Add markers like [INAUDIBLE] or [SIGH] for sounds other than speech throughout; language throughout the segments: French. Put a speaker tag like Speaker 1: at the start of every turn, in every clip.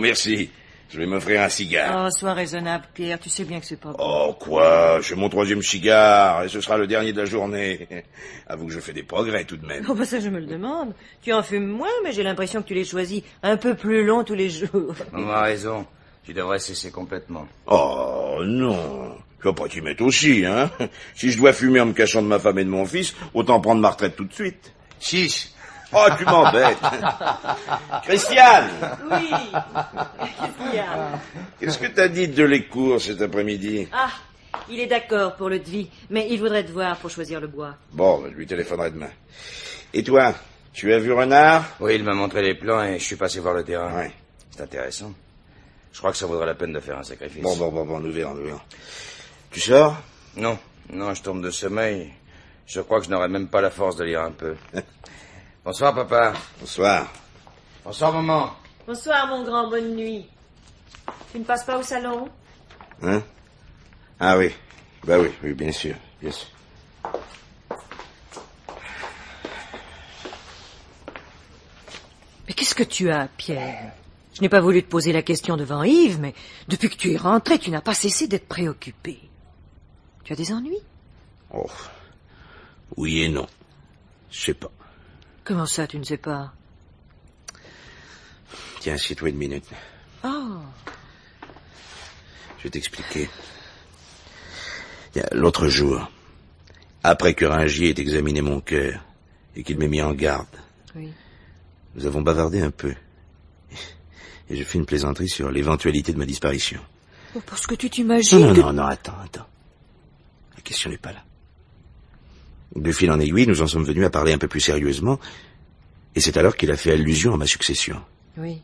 Speaker 1: Merci. Je vais m'offrir un cigare.
Speaker 2: Oh, sois raisonnable, Pierre. Tu sais bien que c'est pas bon.
Speaker 1: Oh, quoi? C'est mon troisième cigare, et ce sera le dernier de la journée. [LAUGHS] Avoue que je fais des progrès, tout de même.
Speaker 2: Oh, bah ça, je me le demande. Tu en fumes moins, mais j'ai l'impression que tu les choisis un peu plus long tous les jours. [LAUGHS]
Speaker 3: Maman a raison. Tu devrais cesser complètement.
Speaker 1: Oh, non. Tu vas pas t'y mettre aussi, hein [LAUGHS] Si je dois fumer en me cachant de ma femme et de mon fils, autant prendre ma retraite tout de suite.
Speaker 3: Chiche
Speaker 1: Oh, tu m'embêtes. [LAUGHS] Christiane
Speaker 2: Oui. A
Speaker 1: Qu'est-ce que t'as dit de les cours cet après-midi?
Speaker 2: Ah, il est d'accord pour le devis, mais il voudrait te voir pour choisir le bois.
Speaker 1: Bon, je lui téléphonerai demain. Et toi Tu as vu Renard?
Speaker 3: Oui, il m'a montré les plans et je suis passé voir le terrain.
Speaker 1: Ouais.
Speaker 3: C'est intéressant. Je crois que ça vaudrait la peine de faire un sacrifice.
Speaker 1: Bon, bon, bon, bon, nous verrons, nous verrons. Tu sors?
Speaker 3: Non, non, je tombe de sommeil. Je crois que je n'aurai même pas la force de lire un peu. [LAUGHS] Bonsoir, papa.
Speaker 1: Bonsoir.
Speaker 3: Bonsoir, maman.
Speaker 2: Bonsoir, mon grand, bonne nuit. Tu ne passes pas au salon?
Speaker 1: Hein? Ah oui. Bah oui, oui, bien sûr, bien sûr.
Speaker 2: Mais qu'est-ce que tu as, Pierre? Je n'ai pas voulu te poser la question devant Yves, mais depuis que tu es rentré, tu n'as pas cessé d'être préoccupé. Tu as des ennuis?
Speaker 1: Oh. Oui et non. Je sais pas.
Speaker 2: Comment ça, tu ne sais pas?
Speaker 1: Tiens, assieds-toi une minute.
Speaker 2: Oh,
Speaker 1: Je vais t'expliquer. L'autre jour, après que Ringier ait examiné mon cœur et qu'il m'ait mis en garde,
Speaker 2: oui.
Speaker 1: nous avons bavardé un peu. Et je fais une plaisanterie sur l'éventualité de ma disparition.
Speaker 2: Oh, parce que tu
Speaker 1: Non,
Speaker 2: t'imagines
Speaker 1: non,
Speaker 2: que...
Speaker 1: non, non, attends, attends. La question n'est pas là. De fil en aiguille, nous en sommes venus à parler un peu plus sérieusement, et c'est alors qu'il a fait allusion à ma succession.
Speaker 2: Oui.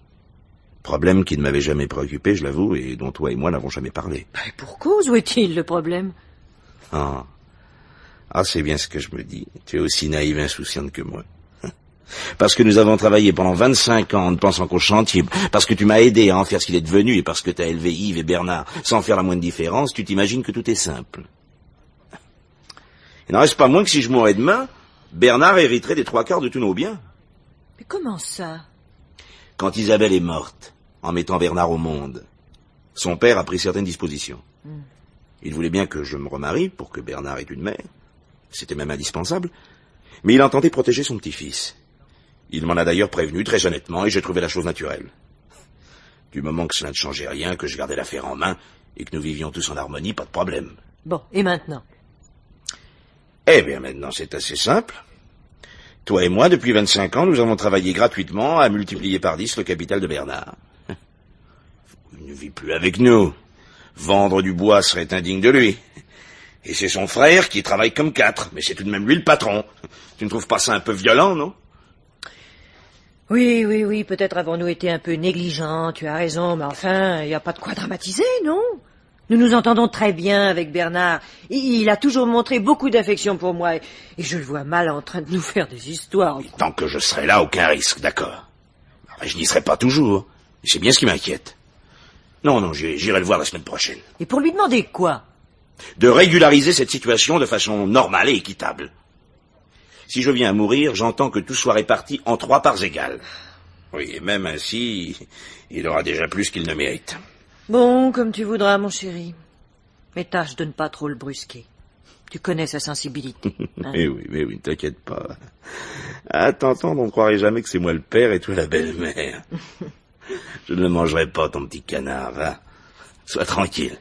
Speaker 1: Problème qui ne m'avait jamais préoccupé, je l'avoue, et dont toi et moi n'avons jamais parlé.
Speaker 2: Et pour cause, où est-il le problème?
Speaker 1: Ah. Ah, c'est bien ce que je me dis. Tu es aussi naïve et insouciante que moi. [LAUGHS] Parce que nous avons travaillé pendant 25 ans en ne pensant qu'au chantier, parce que tu m'as aidé à en faire ce qu'il est devenu, et parce que tu as élevé Yves et Bernard sans faire la moindre différence, tu t'imagines que tout est simple. Il n'en reste pas moins que si je mourais demain, Bernard hériterait des trois quarts de tous nos biens.
Speaker 2: Mais comment ça?
Speaker 1: Quand Isabelle est morte, en mettant Bernard au monde, son père a pris certaines dispositions. Il voulait bien que je me remarie pour que Bernard ait une mère. C'était même indispensable. Mais il entendait protéger son petit-fils. Il m'en a d'ailleurs prévenu très honnêtement et j'ai trouvé la chose naturelle. Du moment que cela ne changeait rien, que je gardais l'affaire en main et que nous vivions tous en harmonie, pas de problème.
Speaker 2: Bon, et maintenant?
Speaker 1: Eh bien maintenant c'est assez simple. Toi et moi, depuis 25 ans, nous avons travaillé gratuitement à multiplier par 10 le capital de Bernard. Il ne vit plus avec nous. Vendre du bois serait indigne de lui. Et c'est son frère qui travaille comme quatre, mais c'est tout de même lui le patron. Tu ne trouves pas ça un peu violent, non?
Speaker 2: Oui, oui, oui, peut-être avons-nous été un peu négligents, tu as raison, mais enfin, il n'y a pas de quoi dramatiser, non? Nous nous entendons très bien avec Bernard. Il a toujours montré beaucoup d'affection pour moi, et je le vois mal en train de nous faire des histoires.
Speaker 1: Tant que je serai là, aucun risque, d'accord. Je n'y serai pas toujours. C'est bien ce qui m'inquiète. Non, non, j'irai le voir la semaine prochaine.
Speaker 2: Et pour lui demander quoi?
Speaker 1: De régulariser cette situation de façon normale et équitable. Si je viens à mourir, j'entends que tout soit réparti en trois parts égales. Oui, et même ainsi, il aura déjà plus qu'il ne mérite.
Speaker 2: Bon, comme tu voudras, mon chéri. Mais tâche de ne pas trop le brusquer. Tu connais sa sensibilité. [LAUGHS] hein.
Speaker 1: Mais oui, mais oui, ne t'inquiète pas. À t'entendre, on ne croirait jamais que c'est moi le père et toi la belle-mère. Je ne le mangerai pas, ton petit canard, va. Sois tranquille.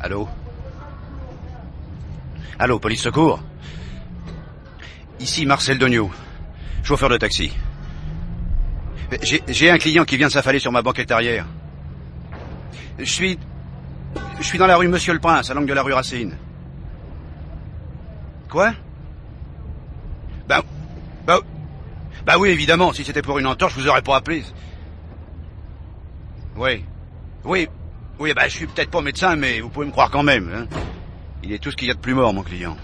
Speaker 4: Allô? Allô, police secours Ici Marcel Dognou, chauffeur de taxi. J'ai un client qui vient de s'affaler sur ma banquette arrière. Je suis... Je suis dans la rue Monsieur le Prince, à l'angle de la rue Racine. Quoi? Bah... Bah... Bah oui, évidemment, si c'était pour une entorse, je vous aurais pas appelé. Oui. Oui. Oui, bah je suis peut-être pas médecin, mais vous pouvez me croire quand même. Hein. Il est tout ce qu'il y a de plus mort, mon client.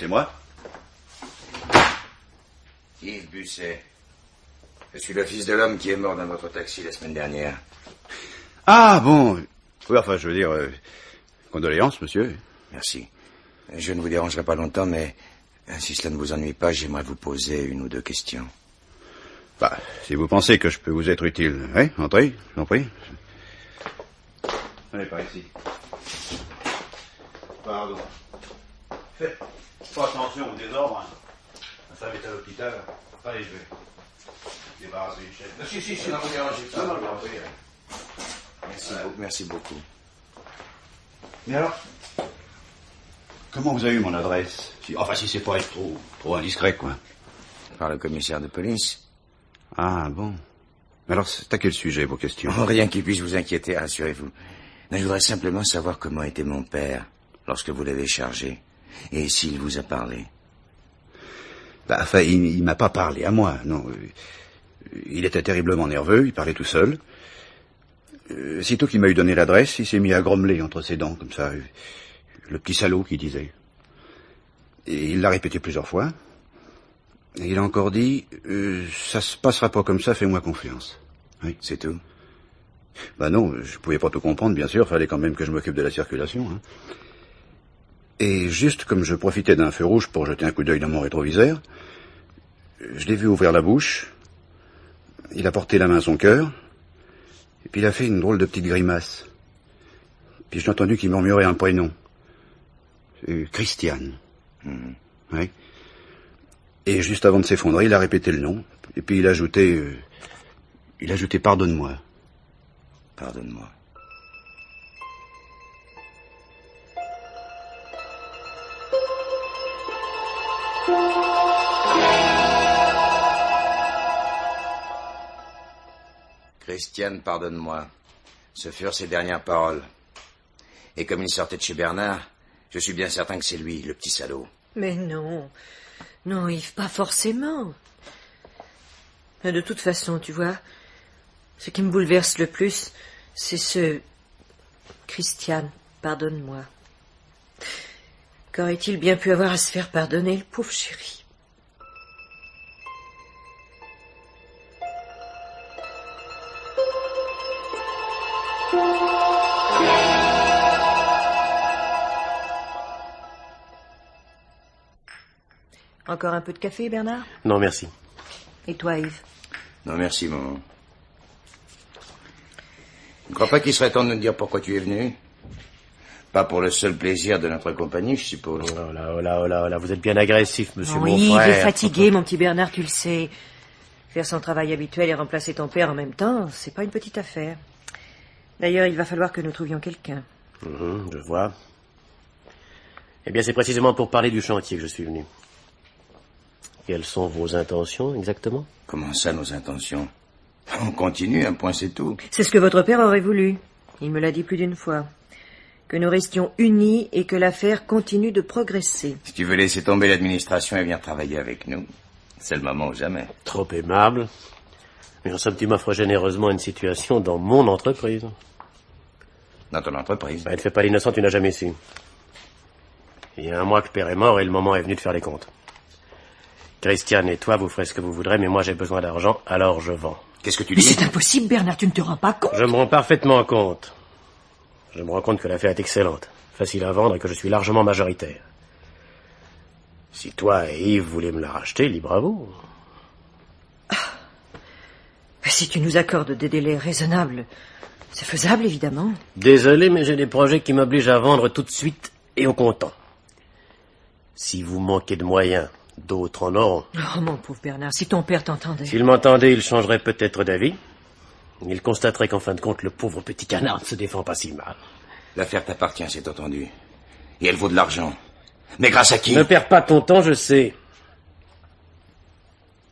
Speaker 4: Oui, c'est moi.
Speaker 3: Yves Busset. Je suis le fils de l'homme qui est mort dans votre taxi la semaine dernière.
Speaker 4: Ah, bon. Oui, enfin, je veux dire... euh, condoléances, monsieur.
Speaker 3: Merci. Je ne vous dérangerai pas longtemps, mais euh, si cela ne vous ennuie pas, j'aimerais vous poser une ou deux questions.
Speaker 4: Bah, si vous pensez que je peux vous être utile, oui, entrez, j'en prie. Allez, par ici. Pardon. Faites pas attention au désordre. hein. Ma femme est à l'hôpital. Allez, je vais débarrasser une chaise.
Speaker 3: Si, si, si.
Speaker 4: Non, non, non, oui.
Speaker 3: Merci, beaucoup, merci beaucoup.
Speaker 4: Mais alors Comment vous avez eu mon adresse? Si- Enfin, si c'est pas être trop, trop indiscret, quoi.
Speaker 3: Par le commissaire de police.
Speaker 4: Ah, bon. Mais alors, c'est à quel sujet, vos questions?
Speaker 3: Oh, rien qui puisse vous inquiéter, rassurez-vous. Mais je voudrais simplement savoir comment était mon père lorsque vous l'avez chargé. Et s'il vous a parlé?
Speaker 4: Bah, enfin, il, il m'a pas parlé à moi, non. Il était terriblement nerveux, il parlait tout seul. Euh, Sitôt qu'il m'a eu donné l'adresse, il s'est mis à grommeler entre ses dents, comme ça. Le petit salaud qui disait. Et il l'a répété plusieurs fois. Et il a encore dit, euh, ça se passera pas comme ça, fais-moi confiance. Oui.
Speaker 3: C'est tout
Speaker 4: Bah non, je pouvais pas tout comprendre, bien sûr, fallait quand même que je m'occupe de la circulation. hein. Et juste comme je profitais d'un feu rouge pour jeter un coup d'œil dans mon rétroviseur, je l'ai vu ouvrir la bouche, il a porté la main à son cœur, et puis il a fait une drôle de petite grimace. Puis j'ai entendu qu'il murmurait un prénom. Euh, Christiane. Oui. Et juste avant de s'effondrer, il a répété le nom, et puis il a ajouté... euh, il a ajouté pardonne-moi.
Speaker 3: Pardonne-moi. Christiane, pardonne-moi. Ce furent ses dernières paroles. Et comme il sortait de chez Bernard, je suis bien certain que c'est lui, le petit salaud.
Speaker 2: Mais non. Non, Yves, pas forcément. Mais de toute façon, tu vois, ce qui me bouleverse le plus, c'est ce... Christiane, pardonne-moi. Qu'aurait-il bien pu avoir à se faire pardonner, le pauvre chéri? Encore un peu de café, Bernard?
Speaker 5: Non, merci.
Speaker 2: Et toi, Yves?
Speaker 3: Non, merci, maman. Tu ne crois pas qu'il serait temps de nous dire pourquoi tu es venu Pas pour le seul plaisir de notre compagnie, je suppose.
Speaker 5: Oh là, oh là, oh là, oh là, vous êtes bien agressif, monsieur mon
Speaker 2: Yves
Speaker 5: frère.
Speaker 2: est fatigué, mon petit Bernard, tu le sais. Faire son travail habituel et remplacer ton père en même temps, c'est pas une petite affaire. D'ailleurs, il va falloir que nous trouvions quelqu'un.
Speaker 5: Mhm, je vois. Eh bien, c'est précisément pour parler du chantier que je suis venu. Quelles sont vos intentions exactement?
Speaker 3: Comment ça, nos intentions? On continue, un point c'est tout.
Speaker 2: C'est ce que votre père aurait voulu. Il me l'a dit plus d'une fois. Que nous restions unis et que l'affaire continue de progresser.
Speaker 3: Si tu veux laisser tomber l'administration et venir travailler avec nous, c'est le moment ou jamais.
Speaker 5: Trop aimable. Mais en somme, tu m'offres généreusement une situation dans mon entreprise.
Speaker 3: Dans ton entreprise.
Speaker 5: Bah, ne fais pas l'innocent, tu n'as jamais su. Il y a un mois que père est mort et le moment est venu de faire les comptes. Christiane et toi, vous ferez ce que vous voudrez, mais moi j'ai besoin d'argent, alors je vends.
Speaker 3: Qu'est-ce que tu
Speaker 2: Mais
Speaker 3: dis
Speaker 2: c'est impossible, Bernard, tu ne te rends pas compte
Speaker 5: Je me rends parfaitement compte. Je me rends compte que l'affaire est excellente, facile à vendre et que je suis largement majoritaire. Si toi et Yves voulez me la racheter, libre à vous.
Speaker 2: Mais Si tu nous accordes des délais raisonnables, c'est faisable, évidemment.
Speaker 5: Désolé, mais j'ai des projets qui m'obligent à vendre tout de suite et au comptant. Si vous manquez de moyens, d'autres en auront.
Speaker 2: Oh, mon pauvre Bernard, si ton père t'entendait.
Speaker 5: S'il m'entendait, il changerait peut-être d'avis. Il constaterait qu'en fin de compte, le pauvre petit canard ne se défend pas si mal.
Speaker 3: L'affaire t'appartient, c'est entendu. Et elle vaut de l'argent. Mais grâce à qui?
Speaker 5: Ne perds pas ton temps, je sais.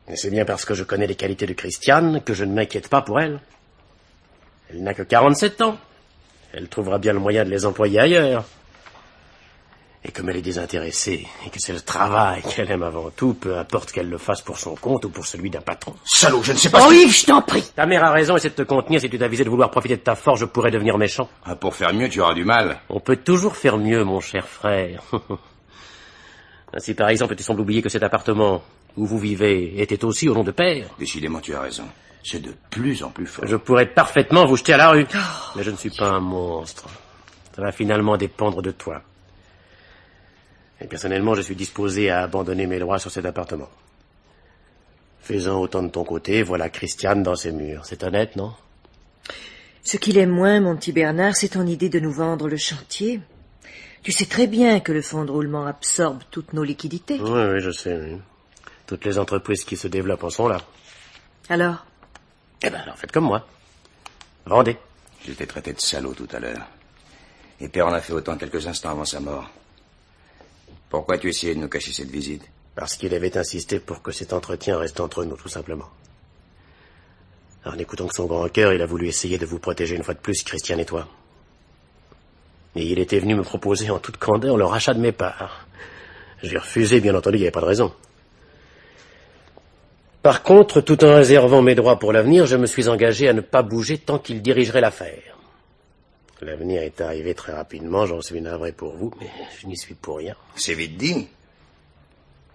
Speaker 5: Mais c'est bien parce que je connais les qualités de Christiane que je ne m'inquiète pas pour elle. Elle n'a que 47 ans. Elle trouvera bien le moyen de les employer ailleurs. Et comme elle est désintéressée, et que c'est le travail qu'elle aime avant tout, peu importe qu'elle le fasse pour son compte ou pour celui d'un patron.
Speaker 1: Salaud, je ne sais pas
Speaker 2: Oh Yves, je t'en prie
Speaker 5: Ta mère a raison, essaie de te contenir. Si tu t'avisais de vouloir profiter de ta force, je pourrais devenir méchant.
Speaker 3: Ah, pour faire mieux, tu auras du mal.
Speaker 5: On peut toujours faire mieux, mon cher frère. [LAUGHS] Ainsi, par exemple, tu sembles oublier que cet appartement où vous vivez était aussi au nom de père.
Speaker 3: Décidément, tu as raison. C'est de plus en plus fort.
Speaker 5: Je pourrais parfaitement vous jeter à la rue. Mais je ne suis pas un monstre. Ça va finalement dépendre de toi. Et personnellement, je suis disposé à abandonner mes droits sur cet appartement. Fais-en autant de ton côté, voilà Christiane dans ses murs. C'est honnête, non?
Speaker 2: Ce qu'il aime moins, mon petit Bernard, c'est ton idée de nous vendre le chantier. Tu sais très bien que le fonds de roulement absorbe toutes nos liquidités.
Speaker 5: Oui, oui, je sais. oui. Toutes les entreprises qui se développent en sont là.
Speaker 2: Alors?
Speaker 5: Eh ben alors faites comme moi. Vendez.
Speaker 3: Je t'ai traité de salaud tout à l'heure. Et Père en a fait autant quelques instants avant sa mort. Pourquoi tu essayais de nous cacher cette visite
Speaker 5: Parce qu'il avait insisté pour que cet entretien reste entre nous, tout simplement. En écoutant que son grand cœur, il a voulu essayer de vous protéger une fois de plus, Christiane et toi. Et il était venu me proposer en toute candeur le rachat de mes parts. J'ai refusé, bien entendu, il n'y avait pas de raison. Par contre, tout en réservant mes droits pour l'avenir, je me suis engagé à ne pas bouger tant qu'il dirigerait l'affaire. L'avenir est arrivé très rapidement, j'en suis navré pour vous, mais je n'y suis pour rien.
Speaker 3: C'est vite dit.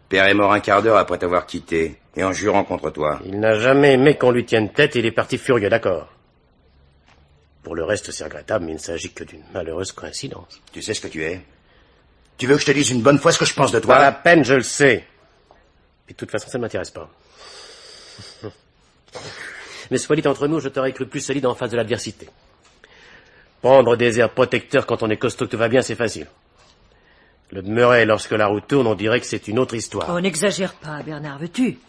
Speaker 3: Père est mort un quart d'heure après t'avoir quitté, et en jurant contre toi.
Speaker 5: Il n'a jamais aimé qu'on lui tienne tête et il est parti furieux, d'accord. Pour le reste, c'est regrettable, mais il ne s'agit que d'une malheureuse coïncidence.
Speaker 3: Tu sais ce que tu es Tu veux que je te dise une bonne fois ce que je pense de toi?
Speaker 5: Pas la peine, je le sais. Puis de toute façon, ça ne m'intéresse pas. [LAUGHS] Mais soit dit entre nous, je t'aurais cru plus solide en face de l'adversité. Prendre des airs protecteurs quand on est costaud, que tout va bien, c'est facile. Le demeurer lorsque la roue tourne, on dirait que c'est une autre histoire.
Speaker 2: Oh, n'exagère pas, Bernard, veux-tu?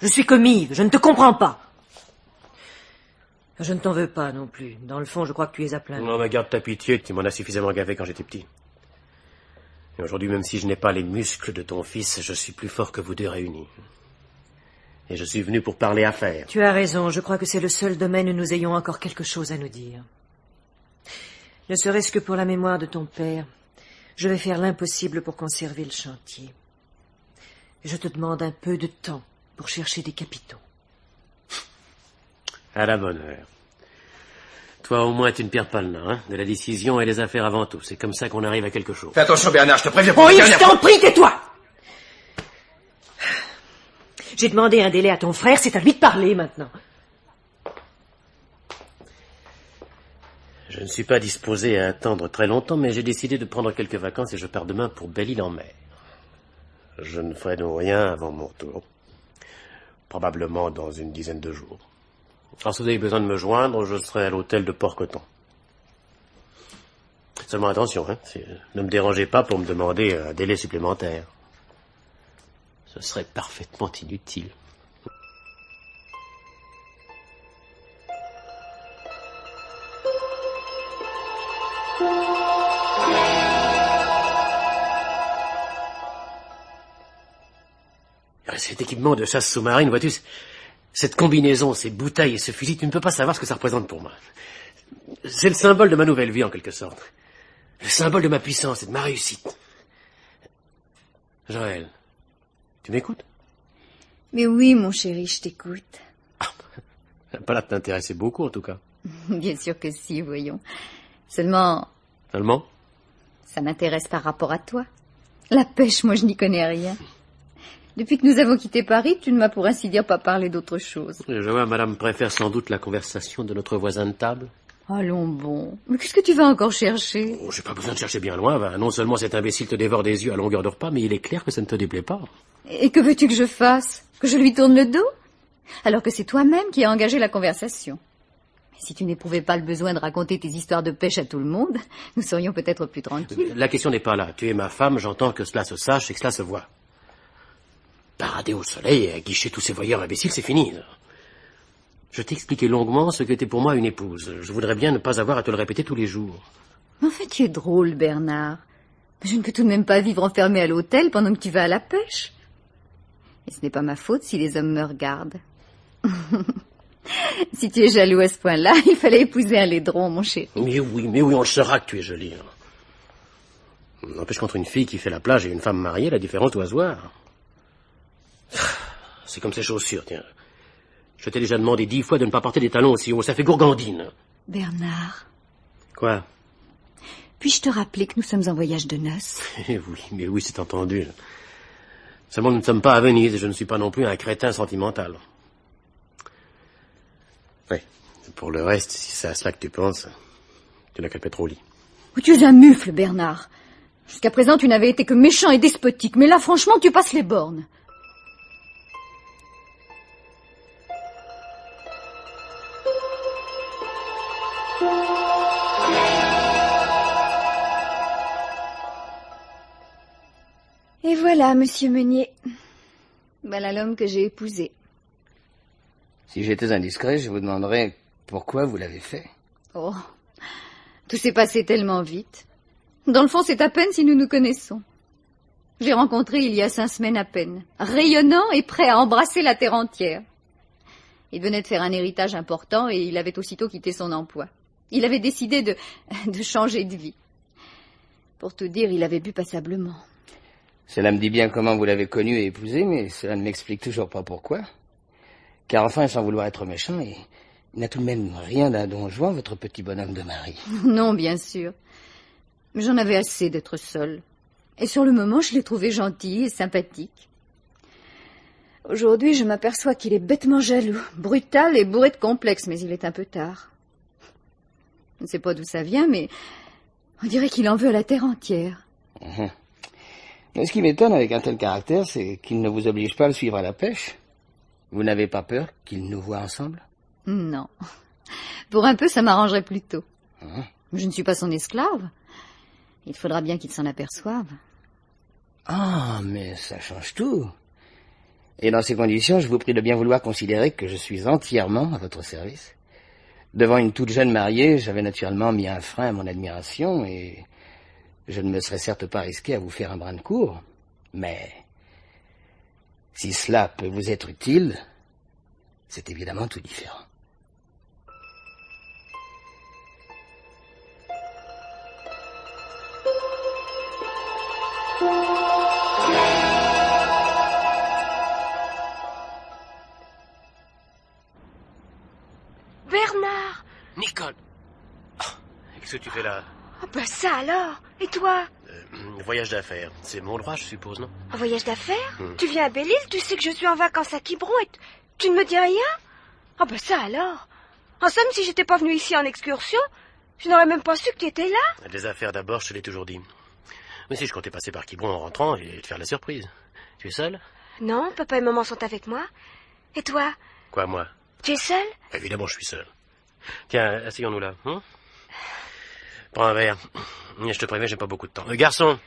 Speaker 2: Je suis comme Yves, je ne te comprends pas. Je ne t'en veux pas non plus. Dans le fond, je crois que tu es à plaindre.
Speaker 5: Non, mais garde ta pitié, tu m'en as suffisamment gavé quand j'étais petit. Et aujourd'hui, même si je n'ai pas les muscles de ton fils, je suis plus fort que vous deux réunis. Et je suis venu pour parler affaires.
Speaker 2: Tu as raison, je crois que c'est le seul domaine où nous ayons encore quelque chose à nous dire. Ne serait-ce que pour la mémoire de ton père, je vais faire l'impossible pour conserver le chantier. Je te demande un peu de temps pour chercher des capitaux.
Speaker 5: À la bonne heure. Toi, au moins, tu ne perds pas le nain, hein, de la décision et des affaires avant tout. C'est comme ça qu'on arrive à quelque chose.
Speaker 3: Fais attention, Bernard, je te préviens pour
Speaker 2: Oh, Yves, je t'en prie, tais-toi J'ai demandé un délai à ton frère, c'est à lui de parler maintenant.
Speaker 5: Je ne suis pas disposé à attendre très longtemps, mais j'ai décidé de prendre quelques vacances et je pars demain pour Belle-Île-en-Mer. Je ne ferai donc rien avant mon retour. Probablement dans une dizaine de jours. Alors si vous avez besoin de me joindre, je serai à l'hôtel de Port-Coton. Seulement attention, hein, ne me dérangez pas pour me demander un délai supplémentaire. Ce serait parfaitement inutile. Cet équipement de chasse sous-marine, vois-tu, cette combinaison, ces bouteilles et ce fusil, tu ne peux pas savoir ce que ça représente pour moi. C'est le symbole de ma nouvelle vie, en quelque sorte. Le symbole de ma puissance et de ma réussite. Joël, tu m'écoutes?
Speaker 6: Mais oui, mon chéri, je t'écoute.
Speaker 5: N'a Pas là de t'intéresser beaucoup, en tout cas. [LAUGHS]
Speaker 6: Bien sûr que si, voyons. Seulement,
Speaker 5: Seulement?
Speaker 6: ça m'intéresse par rapport à toi. La pêche, moi, je n'y connais rien. Depuis que nous avons quitté Paris, tu ne m'as pour ainsi dire pas parlé d'autre chose.
Speaker 5: Je vois, madame préfère sans doute la conversation de notre voisin de table.
Speaker 6: Allons bon. Mais qu'est-ce que tu vas encore chercher?
Speaker 5: Oh, j'ai pas besoin de chercher bien loin. va. Non seulement cet imbécile te dévore des yeux à longueur de repas, mais il est clair que ça ne te déplaît pas.
Speaker 6: Et que veux-tu que je fasse? Que je lui tourne le dos? Alors que c'est toi-même qui as engagé la conversation. Si tu n'éprouvais pas le besoin de raconter tes histoires de pêche à tout le monde, nous serions peut-être plus tranquilles.
Speaker 5: La question n'est pas là. Tu es ma femme, j'entends que cela se sache et que cela se voit. Parader au soleil et aguicher tous ces voyeurs imbéciles, c'est fini. Je t'ai expliqué longuement ce qu'était pour moi une épouse. Je voudrais bien ne pas avoir à te le répéter tous les jours.
Speaker 6: En fait, tu es drôle, Bernard. Je ne peux tout de même pas vivre enfermé à l'hôtel pendant que tu vas à la pêche. Et ce n'est pas ma faute si les hommes me regardent. [LAUGHS] si tu es jaloux à ce point-là, [LAUGHS] il fallait épouser un laidron, mon chéri.
Speaker 5: Mais oui, mais oui, on le saura que tu es jolie. N'empêche qu'entre une fille qui fait la plage et une femme mariée, la différence doit se voir. [SIGHS] C'est comme ces chaussures, tiens. Je t'ai déjà demandé dix fois de ne pas porter des talons aussi hauts. Ça fait gourgandine.
Speaker 6: Bernard,
Speaker 5: Quoi?
Speaker 6: Puis-je te rappeler que nous sommes en voyage de noces? [LAUGHS]
Speaker 5: Eh oui, mais oui, c'est entendu. Seulement, nous ne sommes pas à Venise et je ne suis pas non plus un crétin sentimental. Oui. Pour le reste, si c'est à cela que tu penses, tu n'as qu'à te mettre au lit.
Speaker 6: Oh, Tu es un mufle, Bernard. Jusqu'à présent, tu n'avais été que méchant et despotique, mais là, franchement, tu passes les bornes. Voilà, monsieur Meunier. Voilà l'homme que j'ai épousé.
Speaker 7: Si j'étais indiscret, je vous demanderais pourquoi vous l'avez fait.
Speaker 6: Oh, tout s'est passé tellement vite. Dans le fond, c'est à peine si nous nous connaissons. J'ai rencontré il y a cinq semaines à peine, rayonnant et prêt à embrasser la terre entière. Il venait de faire un héritage important et il avait aussitôt quitté son emploi. Il avait décidé de, de changer de vie. Pour tout dire, il avait bu passablement.
Speaker 7: Cela me dit bien comment vous l'avez connu et épousé, mais cela ne m'explique toujours pas pourquoi. Car enfin, sans vouloir être méchant, il, il n'a tout de même rien d'un don juan, votre petit bonhomme de mari. [LAUGHS]
Speaker 6: Non, bien sûr. Mais j'en avais assez d'être seule. Et sur le moment, je l'ai trouvé gentil et sympathique. Aujourd'hui, je m'aperçois qu'il est bêtement jaloux, brutal et bourré de complexes, mais il est un peu tard. Je ne sais pas d'où ça vient, mais on dirait qu'il en veut à la terre entière.
Speaker 7: Mhm. Mais ce qui m'étonne avec un tel caractère, c'est qu'il ne vous oblige pas à le suivre à la pêche. Vous n'avez pas peur qu'il nous voie ensemble?
Speaker 6: Non. Pour un peu, ça m'arrangerait plutôt.
Speaker 7: Mhm.
Speaker 6: Je ne suis pas son esclave. Il faudra bien qu'il s'en aperçoive.
Speaker 7: Ah, mais ça change tout. Et dans ces conditions, je vous prie de bien vouloir considérer que je suis entièrement à votre service. Devant une toute jeune mariée, j'avais naturellement mis un frein à mon admiration et je ne me serais certes pas risqué à vous faire un brin de cour. Mais si cela peut vous être utile, c'est évidemment tout différent.
Speaker 8: Bernard
Speaker 5: Nicole Ah, Qu'est-ce que tu fais là?
Speaker 8: Oh bah ça alors Et toi
Speaker 5: Euh, Voyage d'affaires. C'est mon droit, je suppose, non
Speaker 8: Un voyage d'affaires
Speaker 5: Hmm.
Speaker 8: Tu viens à Belle-Île, tu sais que je suis en vacances à Quiberon et tu ne me dis rien Oh bah ça alors En somme, si j'étais pas venu ici en excursion, je n'aurais même pas su que tu étais là.
Speaker 5: Les affaires d'abord, je te l'ai toujours dit. Mais si je comptais passer par Quiberon en rentrant et te faire la surprise. Tu es seul
Speaker 8: Non, papa et maman sont avec moi. Et toi
Speaker 5: Quoi, moi
Speaker 8: Tu es seul
Speaker 5: Évidemment, je suis seul. Tiens, asseyons-nous là. hein Prends un verre. Je te préviens, j'ai pas beaucoup de temps. Euh, garçon